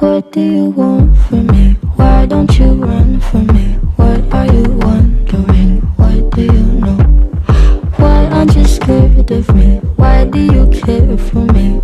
What do you want from me? Why don't you run from me? What are you wondering? What do you know? Why aren't you scared of me? Why do you care for me?